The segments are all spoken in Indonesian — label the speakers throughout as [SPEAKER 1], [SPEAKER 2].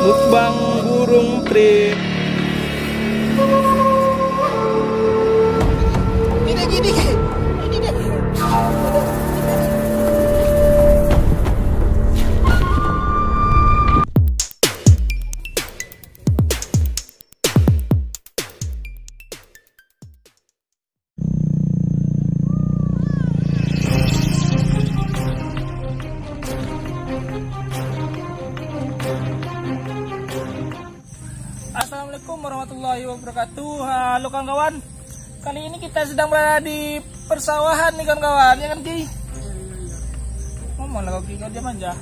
[SPEAKER 1] mukbang burung trip wabarakatuh. Halo kawan-kawan. Kali ini kita sedang berada di persawahan nih kawan-kawan. Ya kan Ki? Ngomong lah kau Ki, kau diam aja.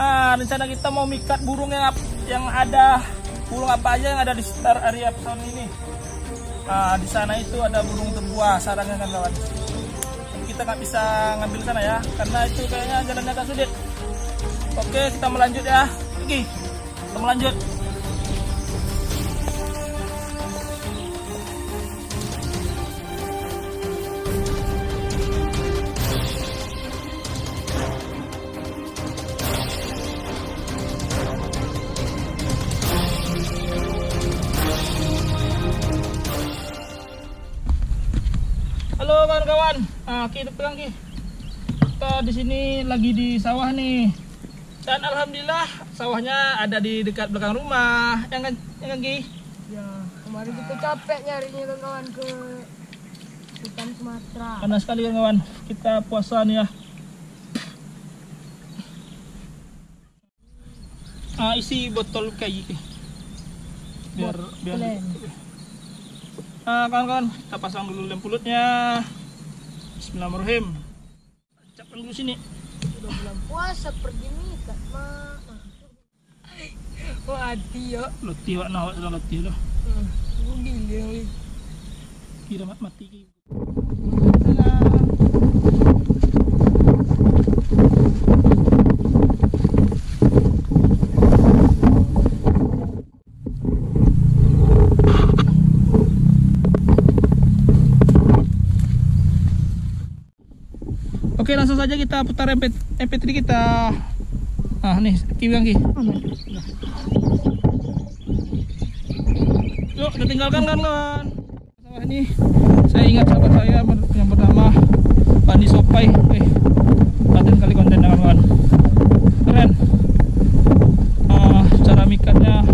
[SPEAKER 1] Ah, Rencana kita mau mikat burung yang, yang ada Burung apa aja yang ada di sekitar area pesawat ini. Ah, Di sana itu ada burung terbuah sarangnya kawan-kawan. Tapi kita nggak bisa ngambil sana ya Karena itu kayaknya jalannya agak sulit. Oke kita melanjut ya. Ki, kita melanjut kawan-kawan, ah, kita pegang Ki. Kita di sini lagi di sawah nih. Dan alhamdulillah sawahnya ada di dekat belakang rumah. Yang kan, yang kan Ki?
[SPEAKER 2] Ya, kemarin kita capek nyarinya kawan-kawan ke hutan Sumatera.
[SPEAKER 1] Panas sekali kawan-kawan. Kita puasa nih ya. Ah, isi botol kayu Ki. Biar biar. Ah, kawan-kawan, kita pasang dulu lem pulutnya. Bismillahirrahmanirrahim. Tancapkan dulu sini.
[SPEAKER 2] Udah bulan puasa pergi nih kak ma. Oh hati ya.
[SPEAKER 1] Letih wak nawak sudah letih loh.
[SPEAKER 2] Hmm. Gila.
[SPEAKER 1] Kira mat mati Oke langsung saja kita putar MP, MP3 kita. Ah nih, Ki bilang Ki. Yuk, udah tinggalkan kan kawan Sawah ini Saya ingat sahabat saya yang bernama Bandi Sopai. Eh, paten kali konten dengan kawan Keren. Ah, Cara mikatnya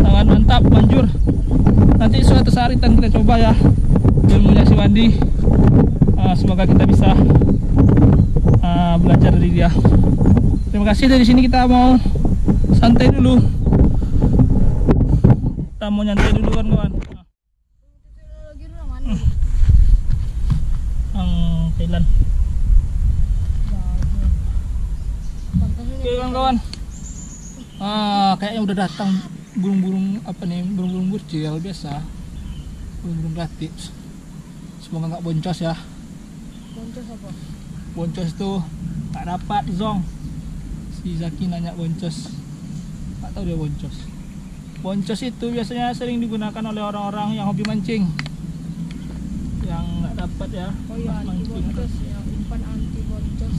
[SPEAKER 1] Sangat mantap, manjur. Nanti suatu saat kita coba ya. Ilmunya si Wandi Ah, Semoga kita bisa Dia Terima kasih. Dari sini kita mau santai dulu. Kita mau nyantai dulu kan kawan Thailand. Oke kawan-kawan. Ah kayaknya udah datang burung-burung apa nih? Burung-burung burcil biasa. Burung-burung gratis semoga nggak boncos ya.
[SPEAKER 2] Boncos apa?
[SPEAKER 1] boncos tuh tak dapat zong. Si Zaki nanya boncos tak tahu dia boncos boncos itu biasanya sering digunakan oleh orang-orang yang hobi mancing. Yang nggak dapat ya.
[SPEAKER 2] Oh iya, anti boncos ya, umpan anti boncos.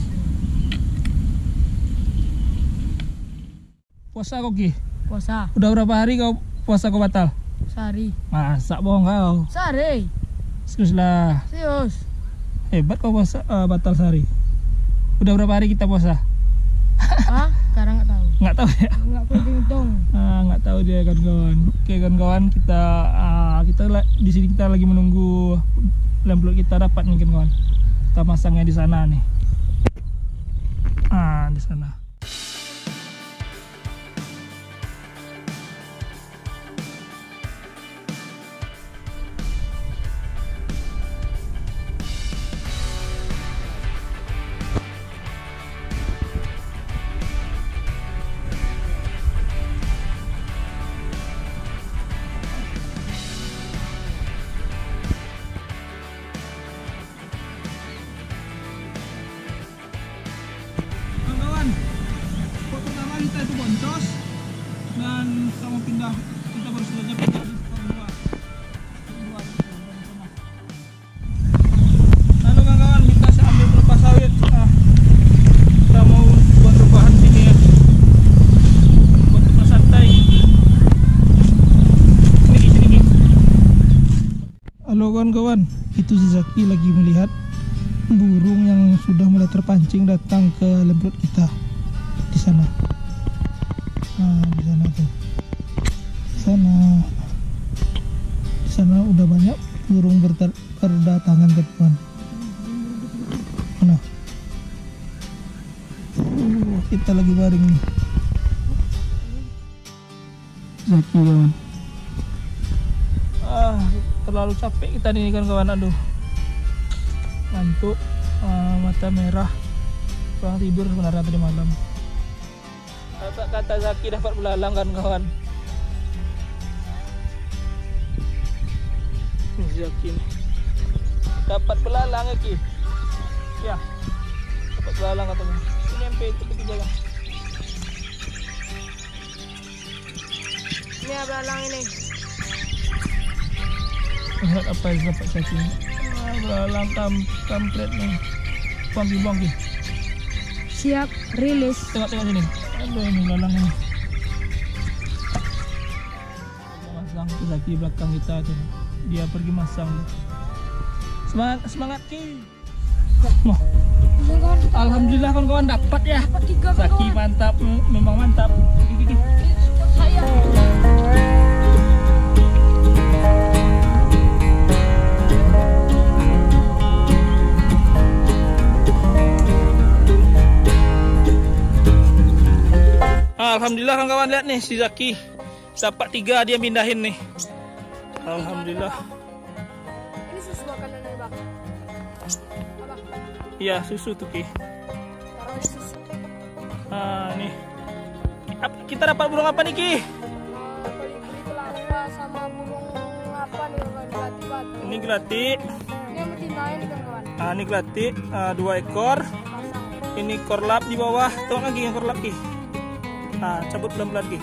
[SPEAKER 1] puasa kau Ki?
[SPEAKER 2] Puasa,
[SPEAKER 1] udah berapa hari kau puasa kau batal?
[SPEAKER 2] Sehari.
[SPEAKER 1] masa bohong kau.
[SPEAKER 2] Sehari,
[SPEAKER 1] serius lah.
[SPEAKER 2] Serius.
[SPEAKER 1] hebat kau puasa eh, batal sehari udah berapa hari kita puasa
[SPEAKER 2] ah, sekarang nggak tahu.
[SPEAKER 1] nggak tahu ya
[SPEAKER 2] Nggak penting dong.
[SPEAKER 1] Ah, nggak tahu dia kawan-kawan. Oke kawan-kawan kita ah, kita di sini kita lagi menunggu lampu kita dapat nih kawan-kawan. Kita masangnya di sana nih. Ah di sana. terus dan kita pindah kita baru saja pindah di store kawan-kawan ah, ya. tempat halo kawan-kawan itu si Zaki lagi melihat burung yang sudah mulai terpancing datang ke lembut kita di sana. Nah, di sana tuh. Di sana. Di sana udah banyak burung berter- berdatangan teman. Mana? Uh, kita lagi baring nih. Zaki kawan. Ah, terlalu capek kita nih kan kawan. Aduh. Ngantuk, ah, mata merah. Kurang tidur sebenarnya tadi malam. Kata kata Zaki dapat belalang kan kawan. Zaki. Dapat belalang ya Ki. Ya. Dapat belalang katanya. Ini MP tepi tiga kan.
[SPEAKER 2] Ini ya belalang ini.
[SPEAKER 1] Lihat apa yang dapat Zaki. Ah, belalang kam kampret nih. Buang Ki, buang Ki.
[SPEAKER 2] Siap rilis.
[SPEAKER 1] Tengok-tengok sini. Ini belalang ini. Masang Zaki belakang kita tuh. Dia pergi masang. Semangat, semangat Ki. Wah, Alhamdulillah kawan-kawan dapat ya.
[SPEAKER 2] Dapat tiga
[SPEAKER 1] mantap, memang mantap. Alhamdulillah kawan-kawan lihat nih si Zaki. Dapat tiga dia pindahin nih. Alhamdulillah.
[SPEAKER 2] Ini susu makanan nih bang.
[SPEAKER 1] Iya susu tuh Ki. Ah nih. Kita dapat burung apa nih Ki?
[SPEAKER 2] Ah, sama burung apa nih? Gelati.
[SPEAKER 1] Ini gelati.
[SPEAKER 2] Ini kawan.
[SPEAKER 1] Ah, ini gelati ah, dua ekor. Ini korlap di bawah. Tolong lagi yang korlap Ki. Ah, cabut pelan-pelan Ki.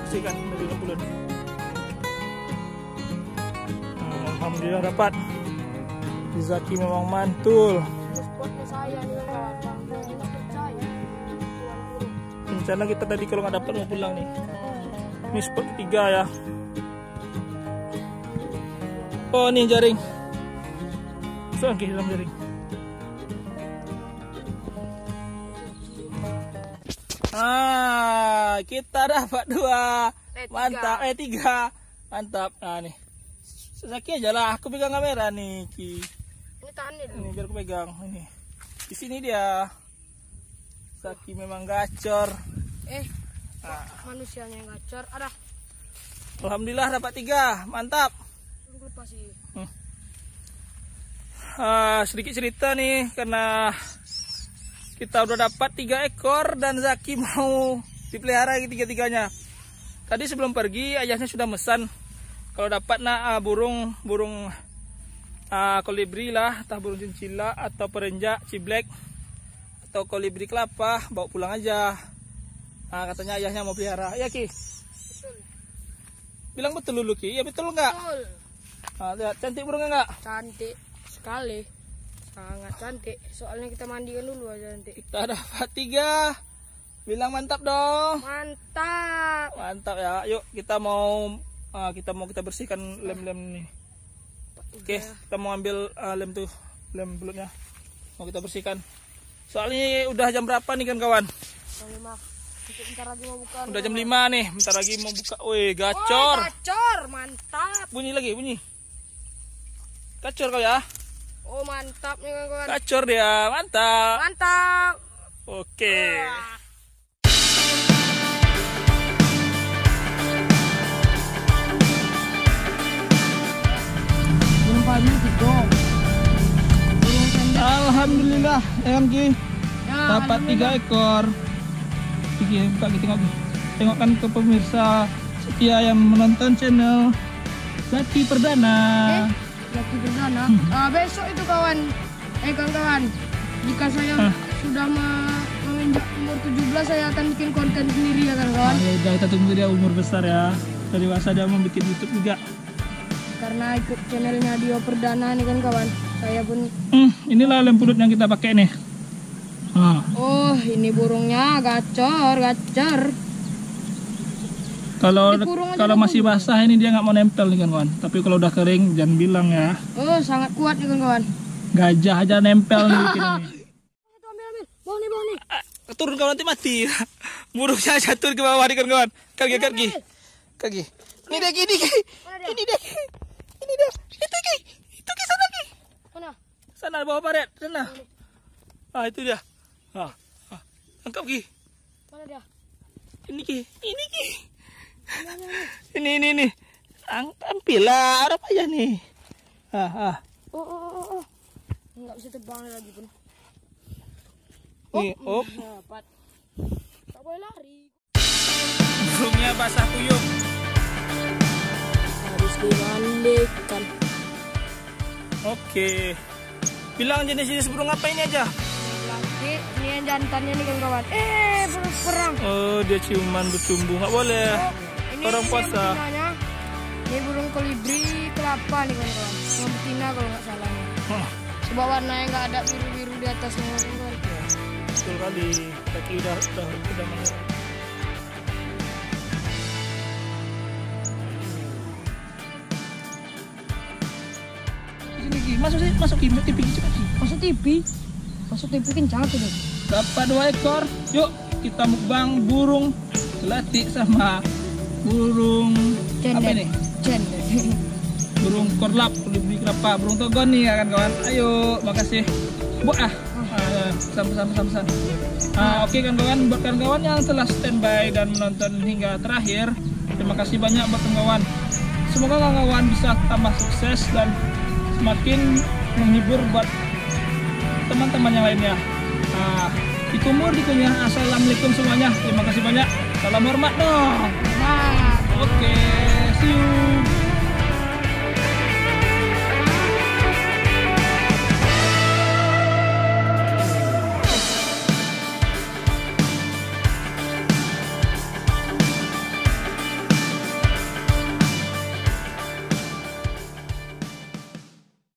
[SPEAKER 1] Bersihkan dari bulan. Hmm, Alhamdulillah dapat. Si Zaki memang mantul.
[SPEAKER 2] Ini ini.
[SPEAKER 1] Rencana kita tadi kalau nggak dapat mau pulang nih. Ini spot ketiga ya. Oh nih jaring. So, oke dalam jaring. Ah, kita dapat dua.
[SPEAKER 2] Eh, tiga.
[SPEAKER 1] Mantap. Eh tiga. Mantap. Nah nih. Saki aja lah. Aku pegang kamera nih. Ki.
[SPEAKER 2] Ini tahan nih.
[SPEAKER 1] Ini biar aku pegang. Ini. Di sini dia. Saki memang gacor.
[SPEAKER 2] Eh,
[SPEAKER 1] Ah.
[SPEAKER 2] manusianya yang gacor. Ada.
[SPEAKER 1] Alhamdulillah dapat tiga, mantap.
[SPEAKER 2] Tunggu lupa sih.
[SPEAKER 1] Ah, sedikit cerita nih karena kita udah dapat tiga ekor dan Zaki mau dipelihara tiga-tiganya. Tadi sebelum pergi ayahnya sudah mesan kalau dapat nak ah, burung burung ah, kolibri lah, entah burung cincila atau perenjak, ciblek atau kolibri kelapa bawa pulang aja. Ah, katanya ayahnya mau pelihara. Ya Ki,
[SPEAKER 2] Betul.
[SPEAKER 1] bilang betul dulu Ki. Ya betul nggak?
[SPEAKER 2] Betul.
[SPEAKER 1] Ah, lihat cantik burungnya nggak?
[SPEAKER 2] Cantik sekali. Sangat cantik. Soalnya kita mandikan dulu aja nanti.
[SPEAKER 1] Kita dapat tiga. Bilang mantap dong.
[SPEAKER 2] Mantap.
[SPEAKER 1] Mantap ya. Yuk kita mau ah, kita mau kita bersihkan lem-lem nih. Oke, kita mau ambil ah, lem tuh, lem belutnya. Mau kita bersihkan. Soalnya udah jam berapa nih kan kawan?
[SPEAKER 2] Jam lima. Untuk bentar lagi mau buka.
[SPEAKER 1] Udah jam 5 nih. Bentar lagi mau buka. Wih,
[SPEAKER 2] Oh,
[SPEAKER 1] gacor.
[SPEAKER 2] gacor. Mantap.
[SPEAKER 1] Bunyi lagi, bunyi. Gacor kau ya.
[SPEAKER 2] Oh, mantap nih kawan.
[SPEAKER 1] Gacor dia. Mantap.
[SPEAKER 2] Mantap.
[SPEAKER 1] Oke.
[SPEAKER 2] Belum
[SPEAKER 1] ya kan Ki?
[SPEAKER 2] Ya,
[SPEAKER 1] dapat tiga ekor Gigi buka Ki, tengok Ki. tengokkan ke pemirsa setia yang menonton channel Zaki Perdana
[SPEAKER 2] Lagi bersana. Ah, besok itu kawan. Eh kawan-kawan. Jika saya
[SPEAKER 1] Hah?
[SPEAKER 2] sudah me- menginjak umur 17 saya akan bikin konten sendiri ya
[SPEAKER 1] ah,
[SPEAKER 2] kawan-kawan.
[SPEAKER 1] ya udah kita tunggu dia umur besar ya dari dewasa dia mau bikin YouTube juga
[SPEAKER 2] Karena ikut channelnya Dio Perdana nih kan kawan. Saya pun
[SPEAKER 1] hmm, inilah lem pulut yang kita pakai nih ah,
[SPEAKER 2] Oh, ini burungnya gacor, gacor.
[SPEAKER 1] Kalau kalau masih basah ini dia nggak mau nempel nih kan kawan. Tapi kalau udah kering jangan bilang ya.
[SPEAKER 2] Oh, sangat kuat nih kawan-kawan.
[SPEAKER 1] Gajah aja nempel nih bikin ini.
[SPEAKER 2] Ambil ambil. Bawah nih, bawah nih.
[SPEAKER 1] Ah, turun kawan nanti mati. Burungnya jatuh ke bawah nih kawan-kawan. Kaki kaki. Kaki. Ini gini.
[SPEAKER 2] Mana dia?
[SPEAKER 1] Ini dia. Ini dia. Itu ki. Itu ki sana ki. Sana bawah paret. Sana. Ah itu dia. Ah. ah. Angkap ki.
[SPEAKER 2] Mana dia?
[SPEAKER 1] Ini ki. Ini ki. Ini ini ini. Ang ambillah apa ya nih? Ah ah.
[SPEAKER 2] Oh, oh, oh, oh. Enggak bisa terbang lagi pun.
[SPEAKER 1] Nih, op.
[SPEAKER 2] Dapat. Tak boleh lari.
[SPEAKER 1] Burungnya basah kuyup.
[SPEAKER 2] Harus dimandikan.
[SPEAKER 1] Oke. Bilang jenis-jenis burung apa ini aja?
[SPEAKER 2] Ini yang jantannya nih kawan-kawan. Eh, burung perang.
[SPEAKER 1] Oh, dia ciuman bertumbuh. Nggak boleh.
[SPEAKER 2] Ini
[SPEAKER 1] Orang puasa.
[SPEAKER 2] Ini burung kolibri kelapa nih kawan-kawan. Yang betina kalau nggak salah nih.
[SPEAKER 1] Hah,
[SPEAKER 2] Sebab warnanya nggak ada biru-biru di atasnya
[SPEAKER 1] betul kali. Kaki udah udah udah menurun. Masuk sini, masuk Ki, masuk TV cepat Ki.
[SPEAKER 2] Masuk TV. Masuk TV kencang tuh deh.
[SPEAKER 1] Dapat dua ekor. Yuk, kita mukbang burung gelatik sama burung apa ini?
[SPEAKER 2] Cendet.
[SPEAKER 1] Burung korlap, kolibri kelapa, burung togon nih ya kan kawan. Ayo, makasih. Buat ah. Ah, sama-sama sama-sama. Ah, oke kan kawan, buat kawan-kawan yang telah standby dan menonton hingga terakhir, terima kasih banyak buat kawan. Semoga kawan-kawan bisa tambah sukses dan semakin menghibur buat teman-teman yang lainnya. Ah, dikumur dikunyah. Assalamualaikum semuanya. Terima kasih banyak. Salam hormat dong.
[SPEAKER 2] Nah.
[SPEAKER 1] Oke, see you.